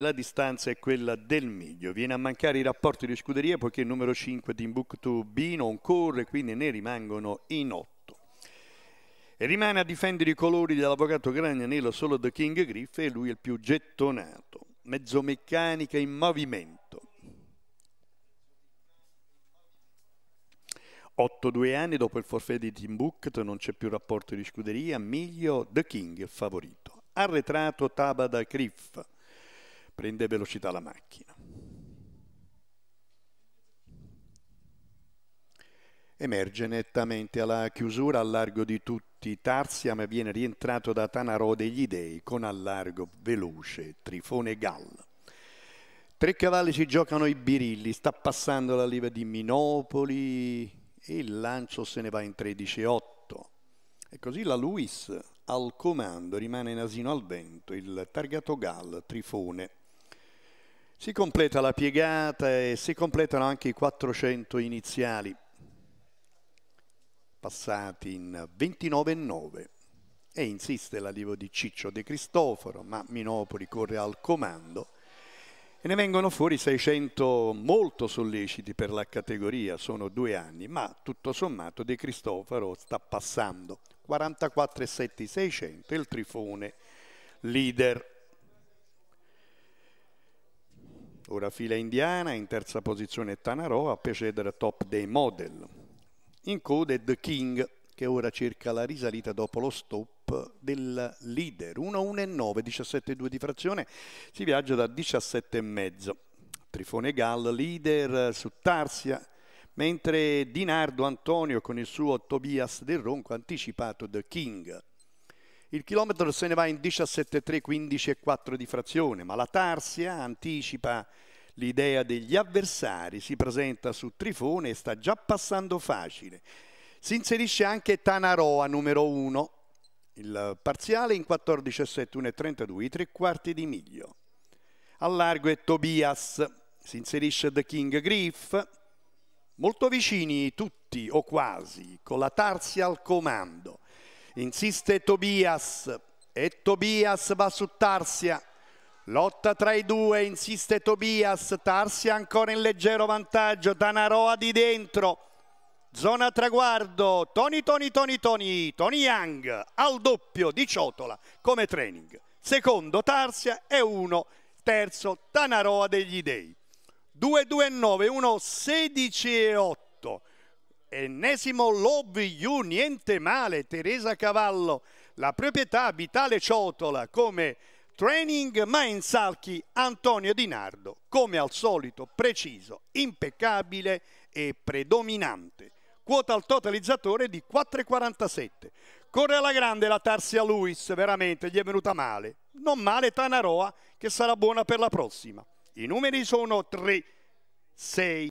La distanza è quella del miglio, viene a mancare i rapporti di scuderia poiché il numero 5 Timbuktu B non corre, quindi ne rimangono in 8. E rimane a difendere i colori dell'avvocato Gragnanello solo The King Griff e lui è il più gettonato. Mezzomeccanica in movimento. 8-2 anni dopo il forfait di Timbuktu non c'è più rapporto di scuderia, miglio The King favorito. Arretrato Tabada Griff prende velocità la macchina. Emerge nettamente alla chiusura al largo di tutti. Tarsiam viene rientrato da Tanarò degli Dei con al largo veloce Trifone Gall. Tre cavalli si giocano i birilli, sta passando la liva di Minopoli e il lancio se ne va in 13-8. E così la Luis al comando rimane nasino al vento, il targato Gall, Trifone si completa la piegata e si completano anche i 400 iniziali, passati in 29,9. E insiste l'allievo di Ciccio De Cristoforo, ma Minopoli corre al comando e ne vengono fuori 600 molto solleciti per la categoria, sono due anni, ma tutto sommato De Cristoforo sta passando 44,7 600 il Trifone leader Ora fila indiana, in terza posizione Tanaro, a precedere Top Day Model. In coda è The King, che ora cerca la risalita dopo lo stop del leader. 1-1-9, 17-2 di frazione, si viaggia da 17,5. Trifone Gall, leader su Tarsia, mentre Dinardo Antonio con il suo Tobias del Ronco ha anticipato The King. Il chilometro se ne va in 17,3, 15,4 di frazione, ma la Tarsia anticipa l'idea degli avversari, si presenta su Trifone e sta già passando facile. Si inserisce anche Tanaroa, numero 1, il parziale in 14,7, 1,32, i tre quarti di miglio. Al largo è Tobias, si inserisce The King Griff, molto vicini tutti o quasi, con la Tarsia al comando. Insiste Tobias e Tobias va su Tarsia. Lotta tra i due, insiste Tobias, Tarsia ancora in leggero vantaggio, Danaroa di dentro. Zona traguardo, Tony Tony Tony Tony, Tony Young al doppio di Ciotola come training. Secondo Tarsia e uno, terzo Tanaroa degli Dei. 2-2-9, 1 16 e 8. Ennesimo Love You, niente male, Teresa Cavallo, la proprietà Vitale Ciotola come training, ma in salchi Antonio Di Nardo, come al solito preciso, impeccabile e predominante. Quota al totalizzatore di 4,47. Corre alla grande la Tarsia Luis, veramente gli è venuta male. Non male Tanaroa, che sarà buona per la prossima. I numeri sono 3, 6,